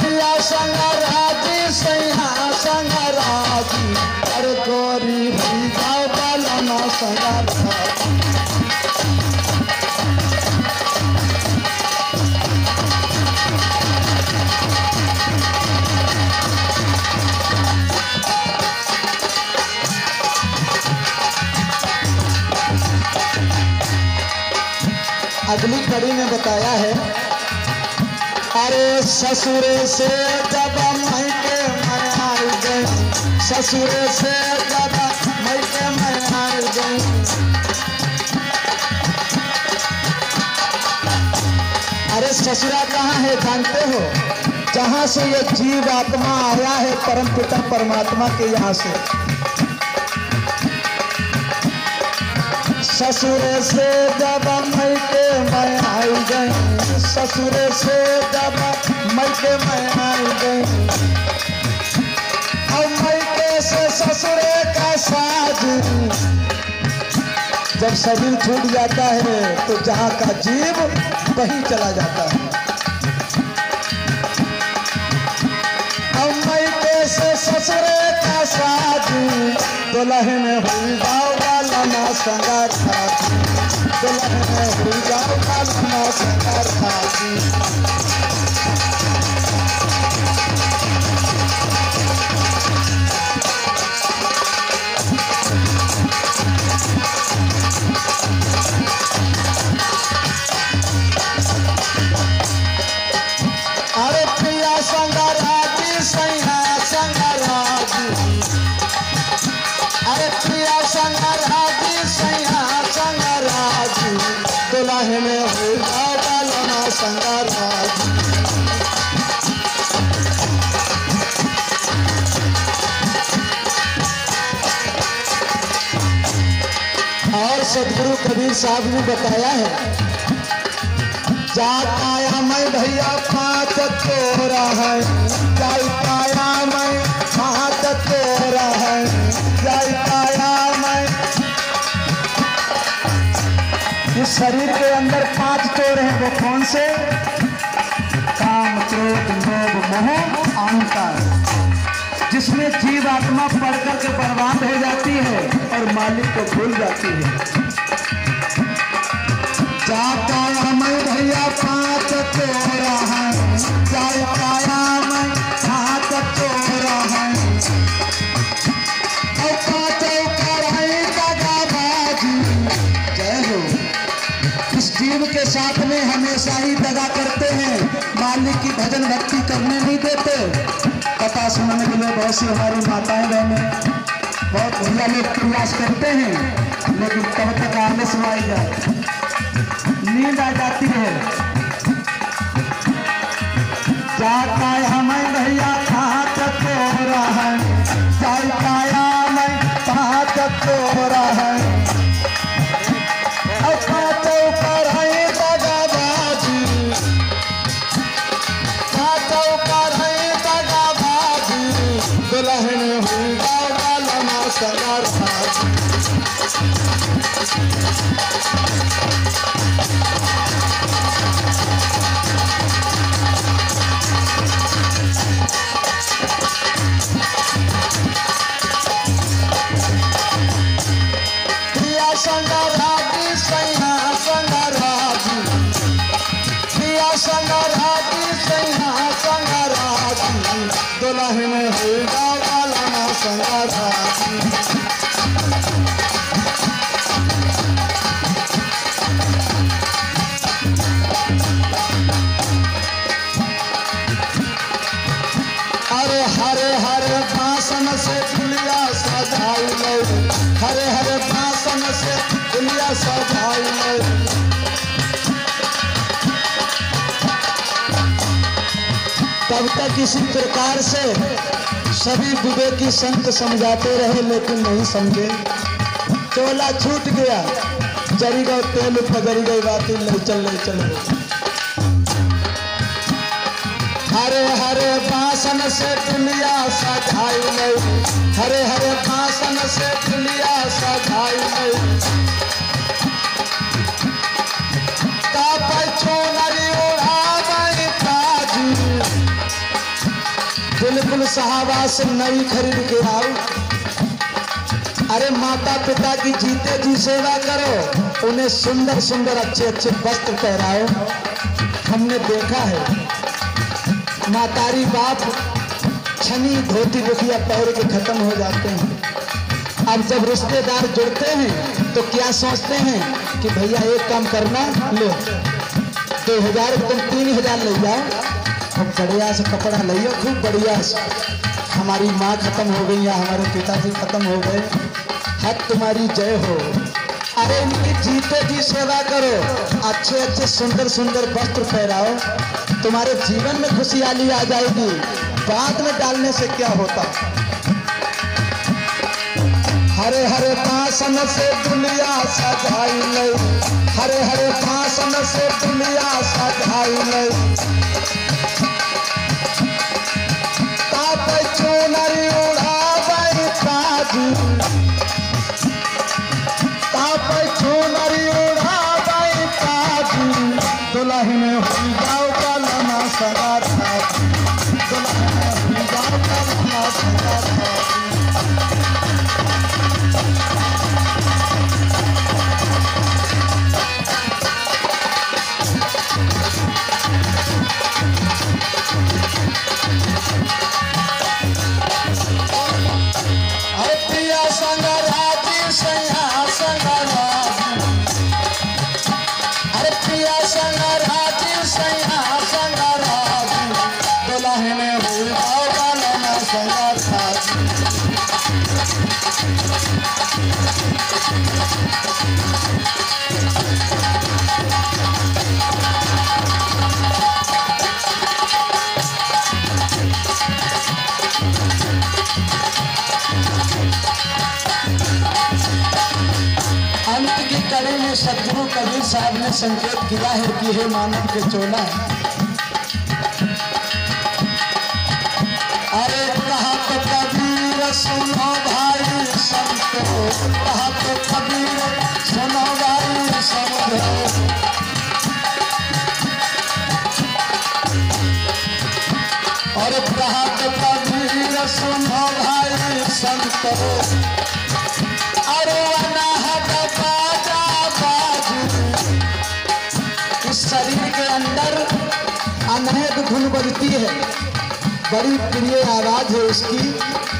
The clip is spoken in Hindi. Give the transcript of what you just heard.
प्रिया संगराजी अरे गोरी हुई जाओ बालमा संगराजी अगली कड़ी में बताया है। अरे ससुर से जब मई के मैं आई गई। ससुरे से जब मई के मैं आई गई। अरे ससुरा कहाँ है, जानते हो? जहाँ से ये जीव आत्मा आया है, परम पिता परमात्मा के यहाँ से। ससुर से जब मई के मैं आई गई। ससुर से जब मई के मैं आई गई। अब मई के से ससुरे का साज। जब शरीर छूट जाता है तो जहाँ का जीव, वहीं चला जाता है। अब मई के से ससुरे का साज। दुल्हन हुई जाओ दुल्हन हुई सदगुरु कबीर साहब ने बताया है। मैं भैया तोरा है। पाया मैं तोरा है। पाया मैं। इस शरीर के अंदर पाँच तोर हैं, वो कौन से? काम, क्रोध, लोभ, मोह, अहंकार। जिसमें जीव आत्मा पढ़ करके बर्बाद हो जाती है और मालिक को भूल जाती है। साथ में हमेशा ही दगा करते हैं। मालिक की भजन भक्ति करने नहीं देते। कथा सुनने के लिए बहुत सी हमारी माताएँ बहनें बहुत भैया लोग प्रयास करते हैं। लेकिन कब तक आने सुनाई जाए नींद आ जाती है। जाता हमें भैया कहाँ तोरा है। जाता मैं कहाँ तोरा है। अब काटो हरे हरे हरे भाषण से खुलिया सजाई लो। हरे हरे भाषण से खुलिया सजाई लो। तब तक इसी प्रकार से सभी विवेकी संत समझाते रहे, लेकिन नहीं समझे। टोला छूट गया। जरी गो तेल फगरी गई बात नहीं चल नहीं चल। गई हरे हरे बासन से दुनिया सजाई नहीं हरे हरे भाषण से दुनिया सजाई नहीं बिल्कुल सहाबा से नई खरीद के आओ अरे माता पिता की जीते जी सेवा करो, उन्हें सुंदर सुंदर अच्छे अच्छे वस्त्र पहराओ। हमने देखा है मातारी बाप, छनी धोती बुखिया पहर के खत्म हो जाते हैं। अब जब रिश्तेदार जुड़ते हैं तो क्या सोचते हैं कि भैया एक काम करना, लो, दो हज़ार तुम तीन हज़ार ले जाओ। हम बढ़िया से कपड़ा लियो खूब बढ़िया से। हमारी माँ खत्म हो गई या हमारे पिताजी खत्म हो गए। हक तुम्हारी जय हो। अरे इनकी जीते की सेवा करो। अच्छे अच्छे सुंदर सुंदर वस्त्र पहराओ तुम्हारे जीवन में खुशहाली आ जाएगी। बाद में डालने से क्या होता? हरे हरे पासन से दुनिया सजाई नहीं हरे हरे पासन से दुनिया सजाई नहीं ताप चोनरी संकेत किया है कि हे मानव के चोला अरे कहा तो कबीर सुनो भाई संतो कहा तो कबीर सुनो भाई समझो और कहा तो कबीर सुनो भाई संतो बड़ी प्रिय आवाज़ है इसकी